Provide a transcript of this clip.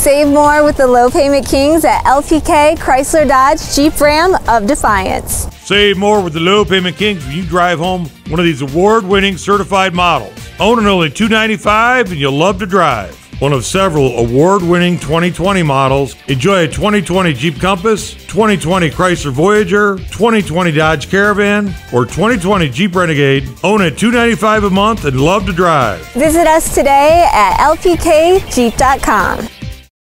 Save more with the low payment kings at LPK Chrysler Dodge Jeep Ram of Defiance. Save more with the low payment kings when you drive home one of these award winning certified models. Own an only two ninety five and you'll love to drive. One of several award winning 2020 models. Enjoy a 2020 Jeep Compass, 2020 Chrysler Voyager, 2020 Dodge Caravan, or 2020 Jeep Renegade. Own at two ninety five a month and love to drive. Visit us today at lpkjeep.com.